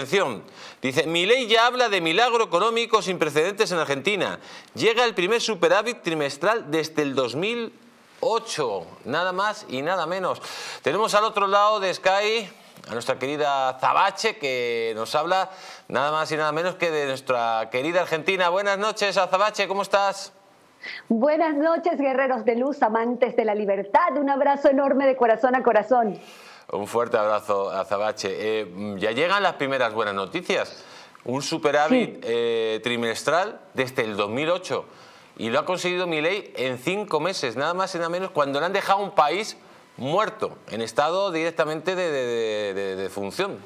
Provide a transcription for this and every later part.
Atención, dice, mi ley ya habla de milagro económico sin precedentes en Argentina. Llega el primer superávit trimestral desde el 2008, nada más y nada menos. Tenemos al otro lado de Sky a nuestra querida Zabache, que nos habla nada más y nada menos que de nuestra querida Argentina. Buenas noches, Zabache, ¿cómo estás? Buenas noches, guerreros de luz, amantes de la libertad. Un abrazo enorme de corazón a corazón. Un fuerte abrazo a Zabache. Eh, ya llegan las primeras buenas noticias. Un superávit eh, trimestral desde el 2008 y lo ha conseguido Milei en cinco meses, nada más y nada menos, cuando le han dejado un país muerto, en estado directamente de función.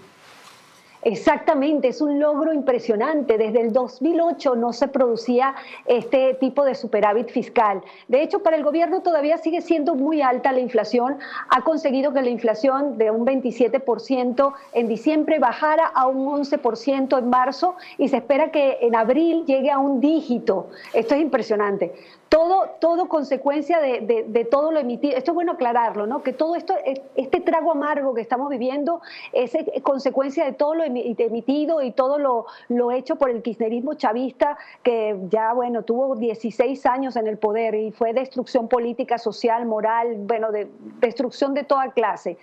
Exactamente, es un logro impresionante. Desde el 2008 no se producía este tipo de superávit fiscal. De hecho, para el gobierno todavía sigue siendo muy alta la inflación. Ha conseguido que la inflación de un 27% en diciembre bajara a un 11% en marzo y se espera que en abril llegue a un dígito. Esto es impresionante todo, todo consecuencia de, todo lo emitido. Esto es bueno aclararlo, ¿no? Que todo esto, este trago amargo que estamos viviendo es consecuencia de todo lo emitido y todo lo, lo hecho por el kirchnerismo chavista, que ya, bueno, tuvo 16 años en el poder y fue destrucción política, social, moral, bueno, de, destrucción de toda clase.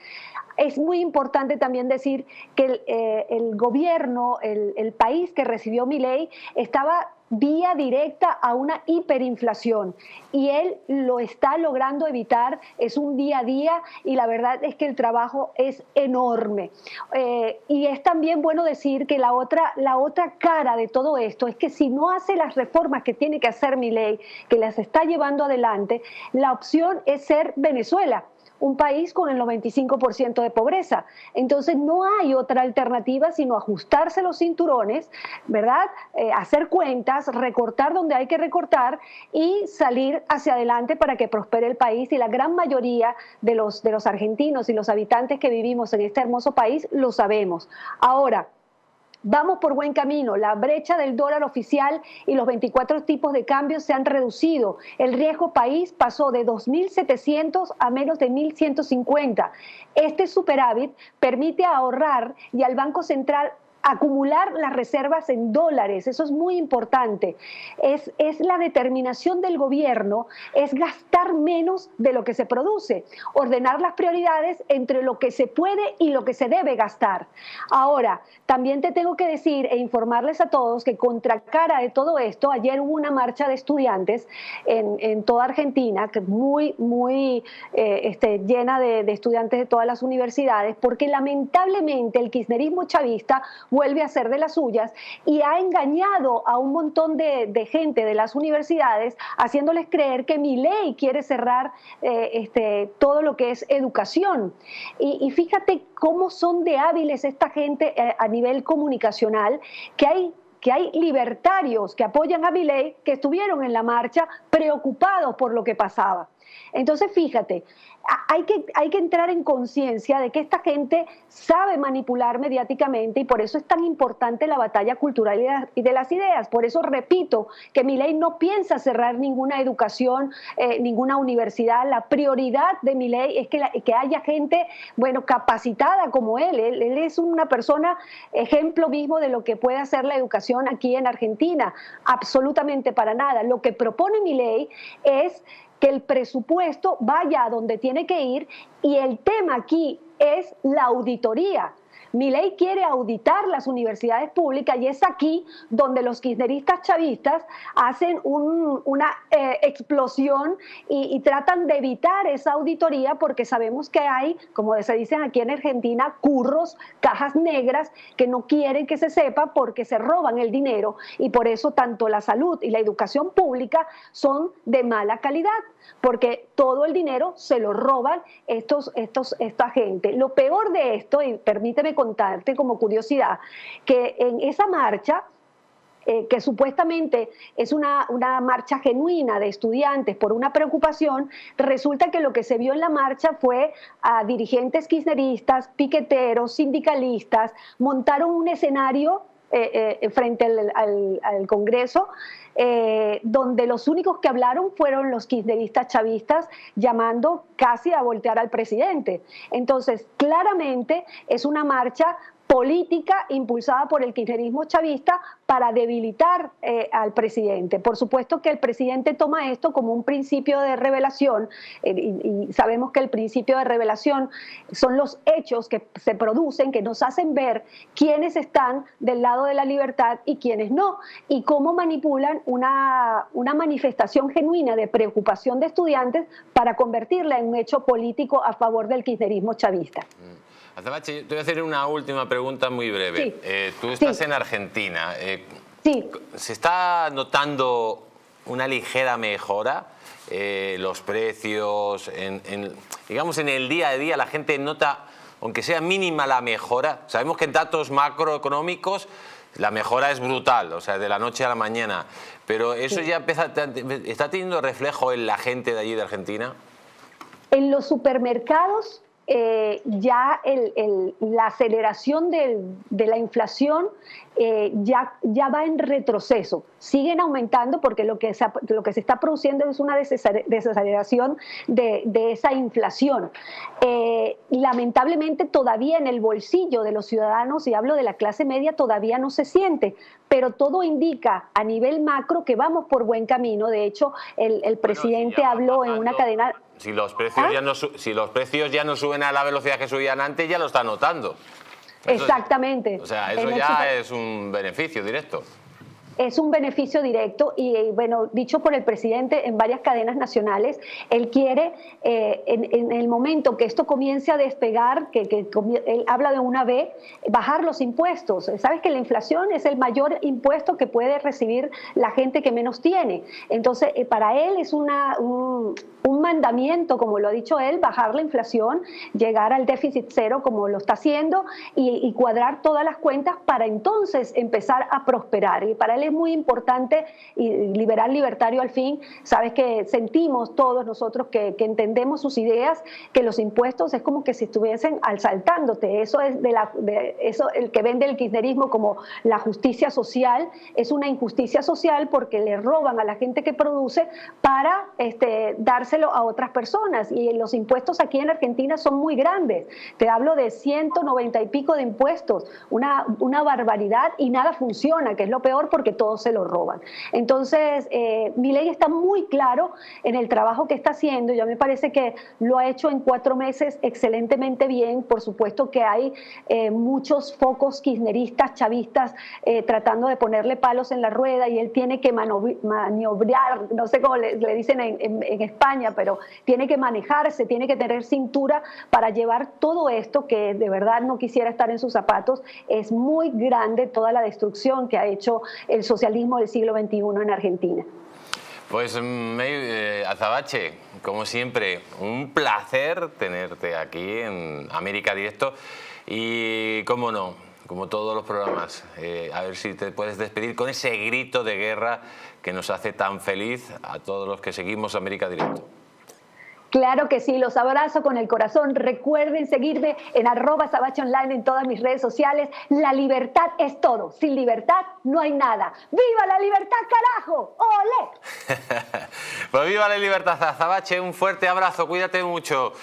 Es muy importante también decir que el, eh, gobierno, el, el, país que recibió mi ley, estaba vía directa a una hiperinflación y él lo está logrando evitar, es un día a día y la verdad es que el trabajo es enorme. Eh, y es también bueno decir que la otra, la otra cara de todo esto es que si no hace las reformas que tiene que hacer mi ley, que las está llevando adelante, la opción es ser Venezuela un país con el 95% de pobreza. Entonces no hay otra alternativa sino ajustarse los cinturones, ¿verdad? Eh, hacer cuentas, recortar donde hay que recortar y salir hacia adelante para que prospere el país. Y la gran mayoría de los, de los argentinos y los habitantes que vivimos en este hermoso país lo sabemos. Ahora, Vamos por buen camino. La brecha del dólar oficial y los 24 tipos de cambio se han reducido. El riesgo país pasó de 2.700 a menos de 1.150. Este superávit permite ahorrar y al Banco Central acumular las reservas en dólares, eso es muy importante. Es, es la determinación del gobierno, es gastar menos de lo que se produce, ordenar las prioridades entre lo que se puede y lo que se debe gastar. Ahora, también te tengo que decir e informarles a todos que contra cara de todo esto, ayer hubo una marcha de estudiantes en, en toda Argentina, que muy, muy eh, este, llena de, de estudiantes de todas las universidades, porque lamentablemente el kirchnerismo chavista vuelve a ser de las suyas y ha engañado a un montón de, gente de las universidades haciéndoles creer que mi ley quiere cerrar eh, este, todo lo que es educación. Y, fíjate cómo son de hábiles esta gente eh, a nivel comunicacional, que hay que hay libertarios que apoyan a mi ley que estuvieron en la marcha preocupados por lo que pasaba. Entonces, fíjate, hay que, hay que entrar en conciencia de que esta gente sabe manipular mediáticamente y por eso es tan importante la batalla cultural y de, las ideas. Por eso repito que mi ley no piensa cerrar ninguna educación, eh, ninguna universidad. La prioridad de mi ley es que, que haya gente, bueno, capacitada como él. él. Él es una persona ejemplo mismo de lo que puede hacer la educación aquí en Argentina. Absolutamente para nada. Lo que propone mi ley es que el presupuesto vaya a donde tiene que ir y el tema aquí es la auditoría. Mi ley quiere auditar las universidades públicas y es aquí donde los kirchneristas chavistas hacen una eh, explosión y, tratan de evitar esa auditoría porque sabemos que hay, como se dicen aquí en Argentina, curros, cajas negras que no quieren que se sepa porque se roban el dinero y por eso tanto la salud y la educación pública son de mala calidad porque todo el dinero se lo roban estos, estos, esta gente. Lo peor de esto, y permíteme contarte como curiosidad, que en esa marcha, eh, que supuestamente es una, una, marcha genuina de estudiantes por una preocupación, resulta que lo que se vio en la marcha fue a dirigentes kirchneristas, piqueteros, sindicalistas, montaron un escenario eh, eh, frente al, Congreso, eh, donde los únicos que hablaron fueron los kirchneristas chavistas llamando casi a voltear al presidente. Entonces, claramente es una marcha política impulsada por el kirchnerismo chavista para debilitar eh, al presidente. Por supuesto que el presidente toma esto como un principio de revelación eh, y, sabemos que el principio de revelación son los hechos que se producen, que nos hacen ver quiénes están del lado de la libertad y quiénes no, y cómo manipulan una, una manifestación genuina de preocupación de estudiantes para convertirla en un hecho político a favor del kirchnerismo chavista. Mm. Azabache, te voy a hacer una última pregunta muy breve. Eh, tú estás en Argentina. Eh, sí. ¿Se está notando una ligera mejora? Eh, los precios, digamos en el día a día la gente nota, aunque sea mínima la mejora. Sabemos que en datos macroeconómicos la mejora es brutal, o sea, de la noche a la mañana. Pero eso ya empieza, está teniendo reflejo en la gente de allí de Argentina. En los supermercados eh, ya la aceleración de la inflación eh, ya, ya va en retroceso. Siguen aumentando porque lo que se, lo que se está produciendo es una desaceleración de, esa inflación. Eh, lamentablemente todavía en el bolsillo de los ciudadanos, y hablo de la clase media, todavía no se siente, pero todo indica a nivel macro que vamos por buen camino. De hecho, el, presidente habló en una cadena si los precios, ¿Ah? ya no, si los precios ya no suben a la velocidad que subían antes, ya lo está notando. Exactamente. O sea, eso ya es un beneficio directo es un beneficio directo y, eh, bueno, dicho por el presidente en varias cadenas nacionales, él quiere, eh, en, el momento que esto comience a despegar, que, él habla de una B, bajar los impuestos. Sabes que la inflación es el mayor impuesto que puede recibir la gente que menos tiene. Entonces, eh, para él es una, un, mandamiento, como lo ha dicho él, bajar la inflación, llegar al déficit cero como lo está haciendo y, y cuadrar todas las cuentas para entonces empezar a prosperar. Y para él es muy importante y liberal libertario al fin, sabes que sentimos todos nosotros que, entendemos sus ideas, que los impuestos es como que si estuviesen asaltándote, eso es de la eso el que vende el kirchnerismo como la justicia social, es una injusticia social porque le roban a la gente que produce para este, dárselo a otras personas. Y los impuestos aquí en Argentina son muy grandes. Te hablo de 190 y pico de impuestos, una, una barbaridad y nada funciona, que es lo peor porque todos se lo roban. Entonces, eh, mi ley está muy claro en el trabajo que está haciendo. Ya me parece que lo ha hecho en cuatro meses excelentemente bien. Por supuesto que hay eh, muchos focos kirchneristas, chavistas, eh, tratando de ponerle palos en la rueda y él tiene que maniobrar, no sé cómo le, dicen en, en España, pero tiene que manejarse, tiene que tener cintura para llevar todo esto que de verdad no quisiera estar en sus zapatos. Es muy grande toda la destrucción que ha hecho el socialismo del siglo XXI en Argentina. Pues eh, Azabache, como siempre, un placer tenerte aquí en América Directo y, cómo no, como todos los programas, eh, a ver si te puedes despedir con ese grito de guerra que nos hace tan feliz a todos los que seguimos América Directo. Claro que sí, los abrazo con el corazón. Recuerden seguirme en arroba online en todas mis redes sociales. La libertad es todo. Sin libertad no hay nada. ¡Viva la libertad, carajo! ¡Ole! pues viva la libertad, Azabache. Un fuerte abrazo. Cuídate mucho.